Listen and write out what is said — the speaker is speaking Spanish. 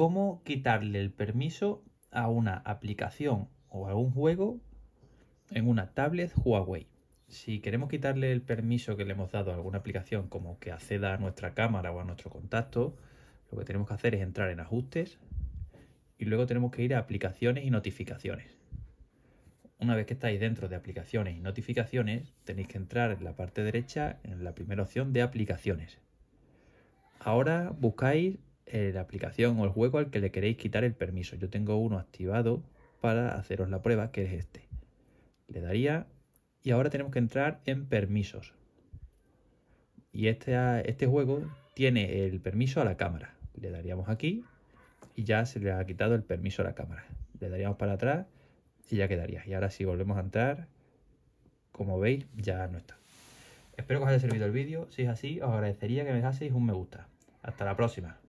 cómo quitarle el permiso a una aplicación o a un juego en una tablet Huawei. Si queremos quitarle el permiso que le hemos dado a alguna aplicación, como que acceda a nuestra cámara o a nuestro contacto, lo que tenemos que hacer es entrar en ajustes y luego tenemos que ir a aplicaciones y notificaciones. Una vez que estáis dentro de aplicaciones y notificaciones, tenéis que entrar en la parte derecha en la primera opción de aplicaciones. Ahora buscáis la aplicación o el juego al que le queréis quitar el permiso. Yo tengo uno activado para haceros la prueba, que es este. Le daría y ahora tenemos que entrar en permisos. Y este, este juego tiene el permiso a la cámara. Le daríamos aquí y ya se le ha quitado el permiso a la cámara. Le daríamos para atrás y ya quedaría. Y ahora si volvemos a entrar, como veis, ya no está. Espero que os haya servido el vídeo. Si es así, os agradecería que me dejaseis un me gusta. Hasta la próxima.